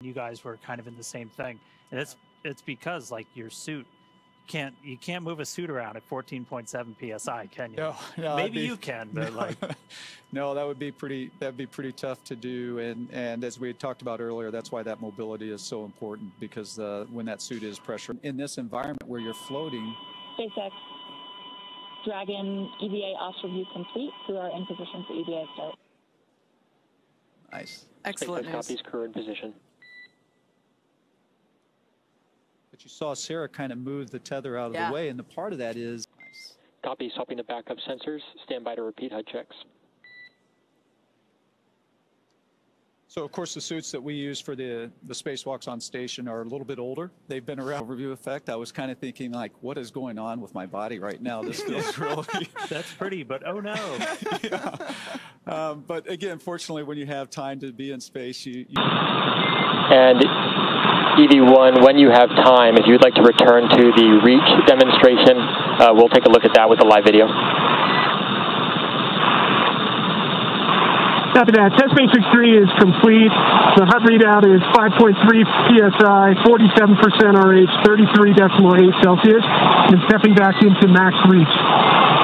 you guys were kind of in the same thing, and it's it's because like your suit can't you can't move a suit around at 14.7 psi, can you? No, no, Maybe be- you can, but no, like no, that would be pretty. That'd be pretty tough to do. And and as we had talked about earlier, that's why that mobility is so important because uh, when that suit is pressure in this environment where you're floating, SpaceX Dragon EVA ops review complete through are in position for EVA start. nice. Excellent SpaceX news. copies current position. But you saw Sarah kind of move the tether out of Yeah. the way, and the part of that is nice. Copies helping to back up sensors. Stand by to repeat HUD checks. So of course the suits that we use for the the spacewalks on station are a little bit older. They've been around. Overview effect. I was kind of thinking like, what is going on with my body right now? This feels really. that's pretty, but oh no. yeah. Um, but again, fortunately, when you have time to be in space, you, you And EV1, when you have time, if you'd like to return to the reach demonstration, uh, we'll take a look at that with a live video. Copy that. Test matrix 3 is complete. The HUD readout is 5.3 psi, 47% RH, 33.8 Celsius, and stepping back into max reach.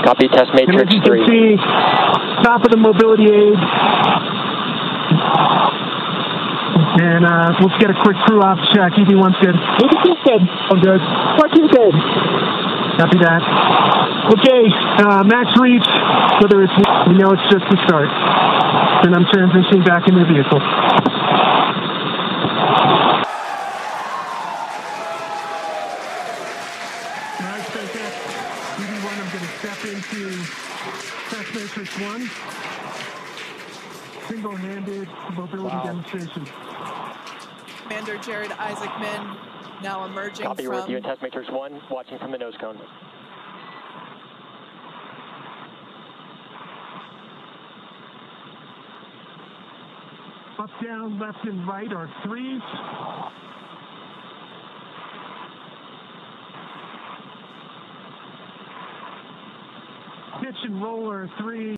Copy test matrix And as you can 3. see, top of the mobility aid. And uh, let's get a quick crew off check. EV1's good. EV2's good. I'm good. 14's good. Copy that. Okay, uh, max reach, whether it's, we know it's just the start. And I'm transitioning back into the vehicle. All right, SpaceX, EV1, I'm going to step into test matrix one. Single-handed mobility Wow. demonstration. Commander Jared Isaacman now emerging Copy, we're with you in from test matrix 1, watching from the nose cone. Up, down, left, and right are threes. Pitch and roller, three.